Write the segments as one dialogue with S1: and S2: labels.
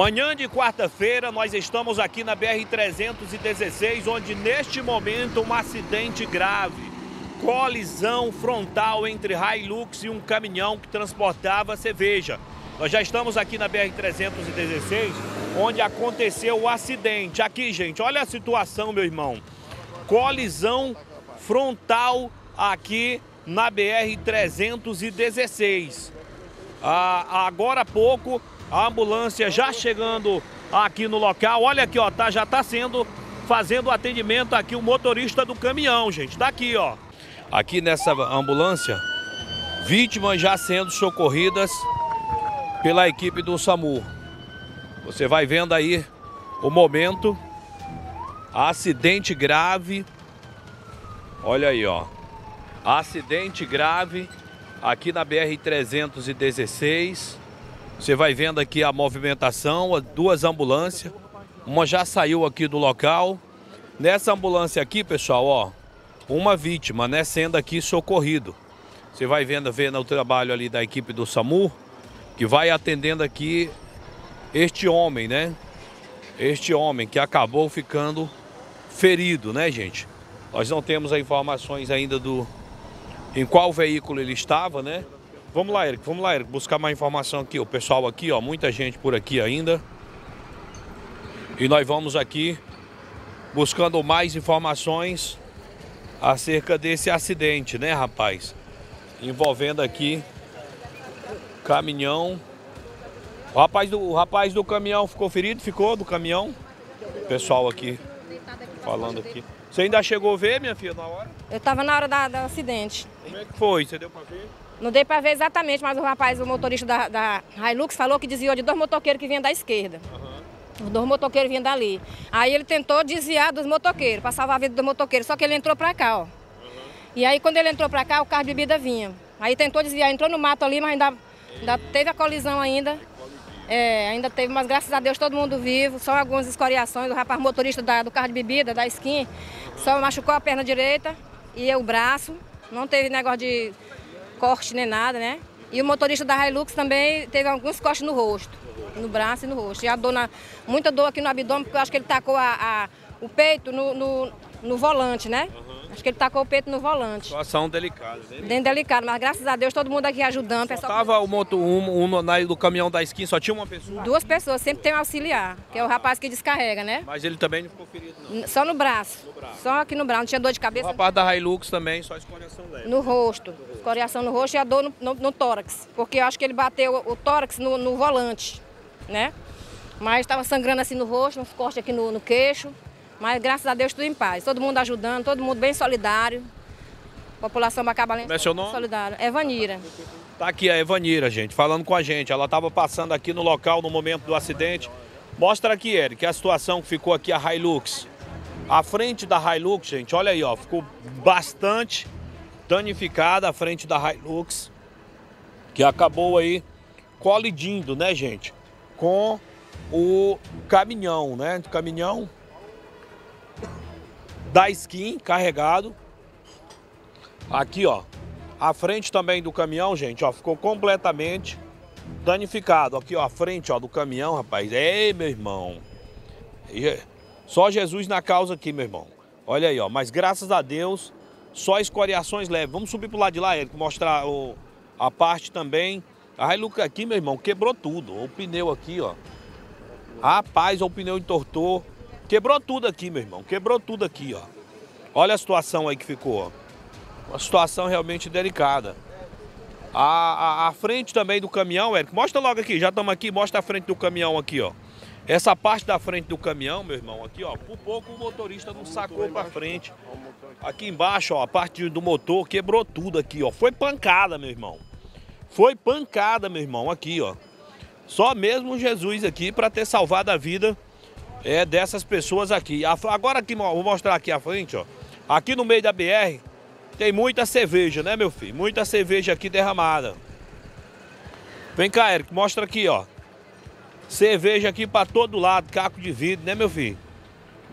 S1: Manhã de quarta-feira, nós estamos aqui na BR-316, onde neste momento um acidente grave, colisão frontal entre Hilux e um caminhão que transportava cerveja. Nós já estamos aqui na BR-316, onde aconteceu o acidente. Aqui, gente, olha a situação, meu irmão. Colisão frontal aqui na BR-316. Ah, agora há pouco, a ambulância já chegando aqui no local. Olha aqui, ó, tá, já está sendo fazendo atendimento aqui o motorista do caminhão, gente. Tá aqui, ó. Aqui nessa ambulância, vítimas já sendo socorridas pela equipe do SAMU. Você vai vendo aí o momento. Acidente grave. Olha aí, ó. Acidente grave aqui na BR-316. Você vai vendo aqui a movimentação, duas ambulâncias. Uma já saiu aqui do local. Nessa ambulância aqui, pessoal, ó, uma vítima, né, sendo aqui socorrido. Você vai vendo, vendo o trabalho ali da equipe do SAMU, que vai atendendo aqui este homem, né? Este homem que acabou ficando ferido, né, gente? Nós não temos as informações ainda do em qual veículo ele estava, né? Vamos lá, Eric, vamos lá, Eric, buscar mais informação aqui. O pessoal aqui, ó, muita gente por aqui ainda. E nós vamos aqui buscando mais informações acerca desse acidente, né, rapaz? Envolvendo aqui caminhão. O rapaz do, o rapaz do caminhão ficou ferido? Ficou do caminhão? Pessoal aqui falando aqui. Você ainda chegou a ver, minha filha, na hora?
S2: Eu estava na hora da, do acidente.
S1: Como é que foi? Você deu para ver?
S2: Não dei para ver exatamente, mas o rapaz, o motorista da, da Hilux, falou que desviou de dois motoqueiros que vinham da esquerda. Uhum. Os dois motoqueiros vinham dali. Aí ele tentou desviar dos motoqueiros, para salvar a vida dos motoqueiros, só que ele entrou para cá, ó. Uhum. E aí quando ele entrou para cá, o carro de bebida vinha. Aí tentou desviar, entrou no mato ali, mas ainda, ainda teve a colisão ainda. É, ainda teve, mas graças a Deus todo mundo vivo, só algumas escoriações. O rapaz motorista da, do carro de bebida, da skin, só machucou a perna direita e o braço. Não teve negócio de corte nem nada, né? E o motorista da Hilux também teve alguns cortes no rosto, no braço e no rosto. E a dor na, muita dor aqui no abdômen, porque eu acho que ele tacou a, a o peito no, no, no volante, né? Acho que ele tacou o peito no volante.
S1: Situação delicada, né?
S2: Bem delicado, mas graças a Deus todo mundo aqui ajudando.
S1: Só pessoal... tava o moto, um, um, na, do caminhão da esquina, só tinha uma pessoa?
S2: Duas pessoas, sempre tem um auxiliar, que é o rapaz que descarrega, né?
S1: Mas ele também não ficou ferido, não?
S2: Só no braço. No braço. Só aqui no braço, não tinha dor de cabeça.
S1: O rapaz da Hilux também, só escoriação leve.
S2: No rosto. Escoriação no rosto e a dor no, no, no tórax. Porque eu acho que ele bateu o, o tórax no, no volante, né? Mas estava sangrando assim no rosto, uns cortes aqui no, no queixo. Mas graças a Deus tudo em paz. Todo mundo ajudando, todo mundo bem solidário. População Bacabalense.
S1: É seu nome?
S2: Solidário. Evanira.
S1: Tá aqui a Evanira, gente, falando com a gente. Ela estava passando aqui no local no momento do acidente. Mostra aqui, Eric, a situação que ficou aqui a Hilux. A frente da Hilux, gente, olha aí, ó, ficou bastante danificada a frente da Hilux, que acabou aí colidindo, né, gente, com o caminhão, né, o caminhão da skin carregado Aqui, ó. A frente também do caminhão, gente, ó, ficou completamente danificado. Aqui, ó, a frente, ó, do caminhão, rapaz. Ei, meu irmão. Só Jesus na causa aqui, meu irmão. Olha aí, ó. Mas graças a Deus, só escoriações leves. Vamos subir pro lado de lá, Eric, mostrar o, a parte também. A Hilux aqui, meu irmão, quebrou tudo. O pneu aqui, ó. Rapaz, o pneu entortou. Quebrou tudo aqui, meu irmão. Quebrou tudo aqui, ó. Olha a situação aí que ficou, ó uma situação realmente delicada. A, a, a, frente também do caminhão, Eric, mostra logo aqui, já estamos aqui, mostra a frente do caminhão aqui, ó. Essa parte da frente do caminhão, meu irmão, aqui, ó, por pouco o motorista não sacou para frente. Aqui embaixo, ó, a parte do motor quebrou tudo aqui, ó. Foi pancada, meu irmão. Foi pancada, meu irmão, aqui, ó. Só mesmo Jesus aqui para ter salvado a vida é, dessas pessoas aqui. Agora aqui, vou mostrar aqui a frente, ó. Aqui no meio da BR, tem muita cerveja, né, meu filho? Muita cerveja aqui derramada. Vem cá, Eric, mostra aqui, ó. Cerveja aqui para todo lado, caco de vidro, né, meu filho?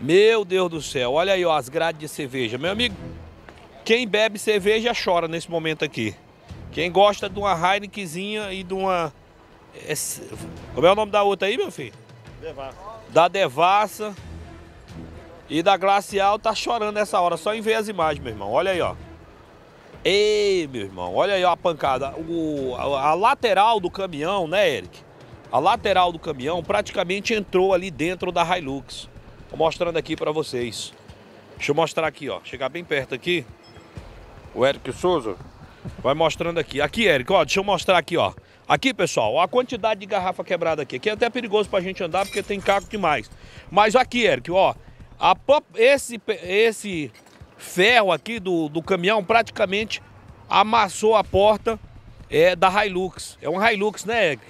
S1: Meu Deus do céu, olha aí, ó, as grades de cerveja. Meu amigo, quem bebe cerveja chora nesse momento aqui. Quem gosta de uma Heinekenzinha e de uma... Como é o nome da outra aí, meu filho? Da Devassa. E da Glacial tá chorando nessa hora, só em ver as imagens, meu irmão. Olha aí, ó. Ei, meu irmão, olha aí ó, a pancada. O, a, a, lateral do caminhão, né, Eric? A lateral do caminhão praticamente entrou ali dentro da Hilux. Tô mostrando aqui para vocês. Deixa eu mostrar aqui, ó. Chegar bem perto aqui. O Eric Souza vai mostrando aqui. Aqui, Eric, ó, deixa eu mostrar aqui, ó. Aqui, pessoal, a quantidade de garrafa quebrada aqui. Aqui é até perigoso pra gente andar porque tem caco demais. Mas aqui, Eric, ó, a, esse, esse ferro aqui do, do caminhão praticamente amassou a porta é, da Hilux. É um Hilux, né, Eric?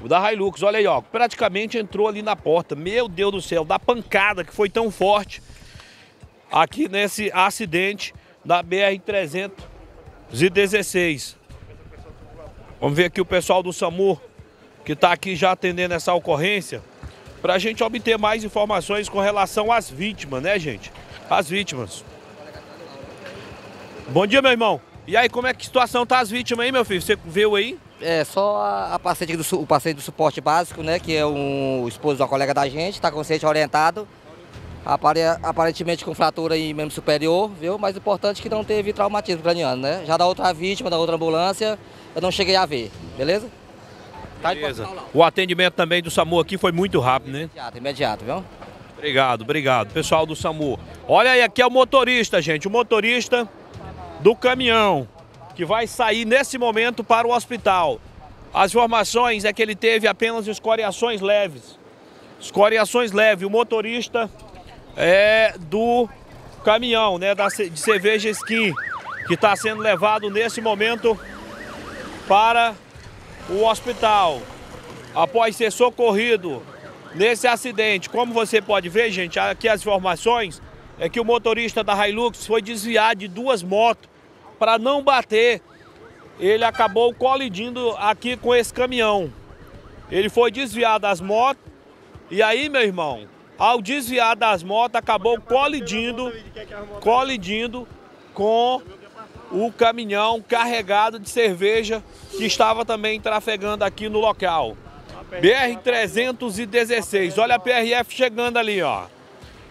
S1: O da Hilux, olha aí, ó. Praticamente entrou ali na porta. Meu Deus do céu, da pancada que foi tão forte aqui nesse acidente da BR-316. Vamos ver aqui o pessoal do SAMU que está aqui já atendendo essa ocorrência para a gente obter mais informações com relação às vítimas, né, gente? As vítimas. Bom dia, meu irmão. E aí, como é que a situação tá as vítimas aí, meu filho? Você viu aí?
S3: É, só a, paciente do, o paciente do suporte básico, né, que é um o esposo de uma colega da gente, está consciente orientado. Apare, aparentemente com fratura em membro superior, viu? Mas o importante é que não teve traumatismo craniano, né? Já da outra vítima, da outra ambulância, eu não cheguei a ver, beleza?
S1: Tá Beleza. O atendimento também do SAMU aqui foi muito rápido, né?
S3: Imediato, imediato, viu?
S1: Obrigado, obrigado. Pessoal do SAMU. Olha aí, aqui é o motorista, gente. O motorista do caminhão que vai sair nesse momento para o hospital. As informações é que ele teve apenas escoriações leves. Escoriações leves. O motorista é do caminhão, né, da, de cerveja skin, que está sendo levado nesse momento para o hospital após ser socorrido nesse acidente. Como você pode ver, gente, aqui as informações é que o motorista da Hilux foi desviar de duas motos para não bater. Ele acabou colidindo aqui com esse caminhão. Ele foi desviar das motos e aí, meu irmão, ao desviar das motos, acabou colidindo, colidindo com o caminhão carregado de cerveja que estava também trafegando aqui no local. BR-316, olha a PRF chegando ali, ó.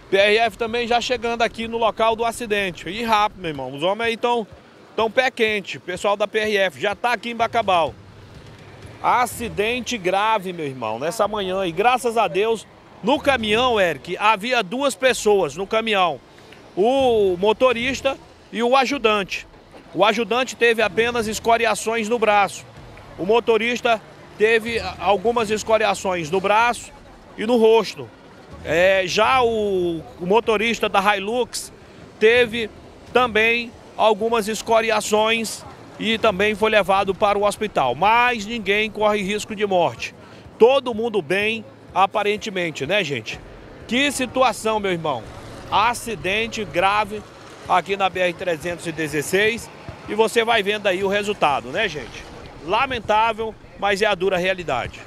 S1: PRF também já chegando aqui no local do acidente. E rápido, meu irmão. Os homens aí estão tão pé quente. Pessoal da PRF já está aqui em Bacabal. Acidente grave, meu irmão, nessa manhã. E graças a Deus, no caminhão, Eric, havia duas pessoas no caminhão. O motorista e o ajudante. O ajudante teve apenas escoriações no braço. O motorista teve algumas escoriações no braço e no rosto. É, já o, o motorista da Hilux teve também algumas escoriações e também foi levado para o hospital. Mas ninguém corre risco de morte. Todo mundo bem, aparentemente, né, gente? Que situação, meu irmão. Acidente grave aqui na BR-316 e você vai vendo aí o resultado, né, gente? Lamentável, mas é a dura realidade.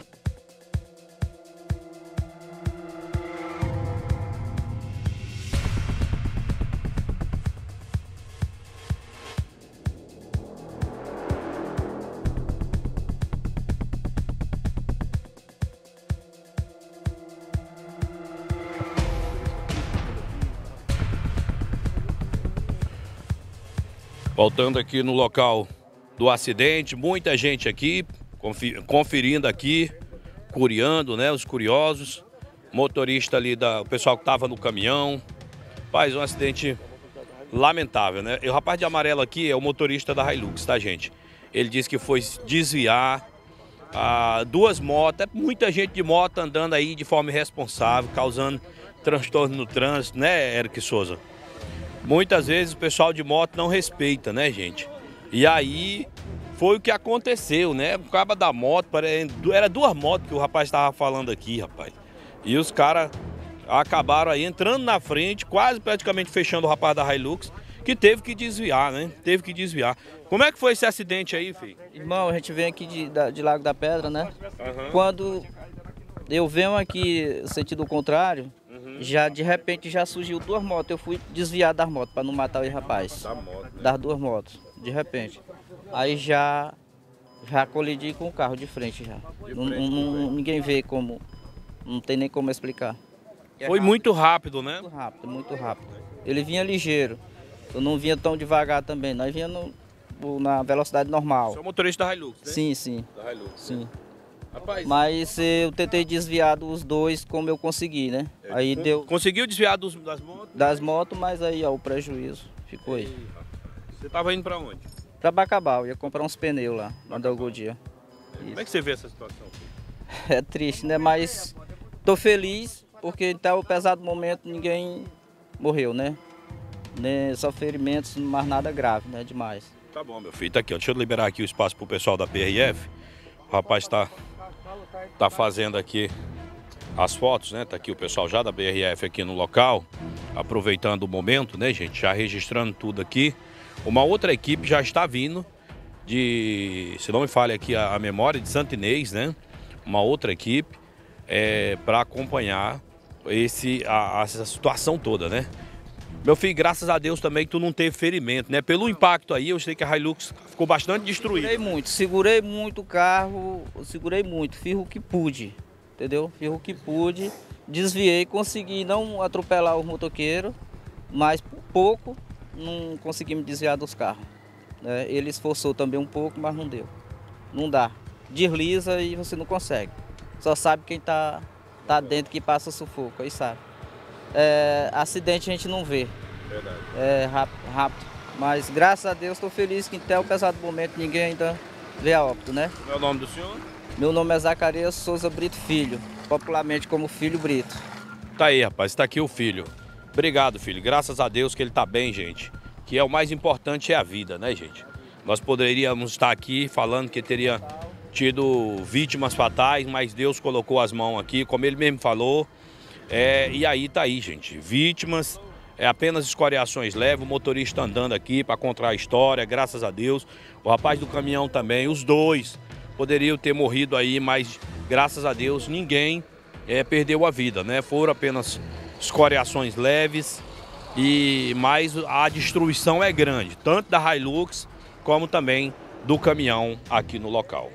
S1: Voltando aqui no local do acidente, muita gente aqui, conferindo aqui, curiando, né, os curiosos. Motorista ali, da, o pessoal que estava no caminhão. Faz um acidente lamentável, né? E o rapaz de amarelo aqui é o motorista da Hilux, tá, gente? Ele disse que foi desviar ah, duas motos, é muita gente de moto andando aí de forma irresponsável, causando transtorno no trânsito, né, Eric Souza? Muitas vezes o pessoal de moto não respeita, né, gente? E aí foi o que aconteceu, né? O cabo da moto, era duas motos que o rapaz estava falando aqui, rapaz. E os caras acabaram aí entrando na frente, quase praticamente fechando o rapaz da Hilux, que teve que desviar, né? Teve que desviar. Como é que foi esse acidente aí, filho?
S4: Irmão, a gente vem aqui de, de Lago da Pedra, né? Uhum. Quando eu venho aqui sentido contrário, já de repente já surgiu duas motos. Eu fui desviar das motos para não matar o rapaz. Da moto, né? Das duas motos, de repente. Aí já já colidi com o carro de frente já. De frente, ninguém vê como Não tem nem como explicar. É
S1: Foi
S4: rápido,
S1: muito rápido, né?
S4: muito rápido, muito rápido. Ele vinha ligeiro. Eu não vinha tão devagar também. Nós vinha no- na velocidade normal.
S1: Você é o motorista da Hilux, né?
S4: Sim, sim,
S1: Da Hilux.
S4: sim.
S1: Rapaz,
S4: Mas eu tentei desviar dos dois como eu consegui, né? Aí
S1: con-
S4: deu
S1: Conseguiu desviar dos- das motos?
S4: das motos, mas aí ó, o prejuízo ficou aí.
S1: Você tava indo pra onde?
S4: Pra Bacabal, ia comprar uns pneus lá, na Delgodia.
S1: Como é que você vê essa situação?
S4: É triste, né? Mas tô feliz porque até o pesado momento ninguém morreu, né? Nem só ferimentos, mas nada grave, né? Demais.
S1: Tá bom, meu filho. Tá aqui, ó. Deixa eu liberar aqui o espaço pro pessoal da PRF. O rapaz tá, tá fazendo aqui as fotos, né? Tá aqui o pessoal já da BRF aqui no local, aproveitando o momento, né, gente? Já registrando tudo aqui. Uma outra equipe já está vindo de, se não me falha aqui a, a memória, de Santo Inês, né? Uma outra equipe é, para acompanhar esse, a, a- essa situação toda, né? Meu filho, graças a Deus também que tu não teve ferimento, né? Pelo impacto aí, eu sei que a Hilux ficou bastante destruída.
S4: Segurei muito, segurei muito o carro, segurei muito, fiz o que pude, entendeu? Fiz o que pude, desviei, consegui não atropelar o motoqueiro, mas por pouco não consegui me desviar dos carros. né? Ele esforçou também um pouco, mas não deu. Não dá. Desliza e você não consegue. Só sabe quem tá, tá dentro que passa sufoco, aí sabe. É, acidente a gente não vê. É rápido, rápido. Mas graças a Deus estou feliz que até o pesado momento ninguém ainda vê a óbito, né?
S1: Qual é o nome do senhor?
S4: Meu nome é Zacarias Souza Brito Filho, popularmente como Filho Brito.
S1: Tá aí, rapaz, tá aqui o filho. Obrigado, filho. Graças a Deus que ele tá bem, gente. Que é o mais importante é a vida, né, gente? Nós poderíamos estar aqui falando que teria tido vítimas fatais, mas Deus colocou as mãos aqui, como ele mesmo falou. É, e aí tá aí, gente. Vítimas, é apenas escoriações leves, o motorista andando aqui para contar a história, graças a Deus. O rapaz do caminhão também, os dois poderiam ter morrido aí, mas graças a Deus ninguém é, perdeu a vida, né? Foram apenas escoriações leves e mas a destruição é grande, tanto da Hilux como também do caminhão aqui no local.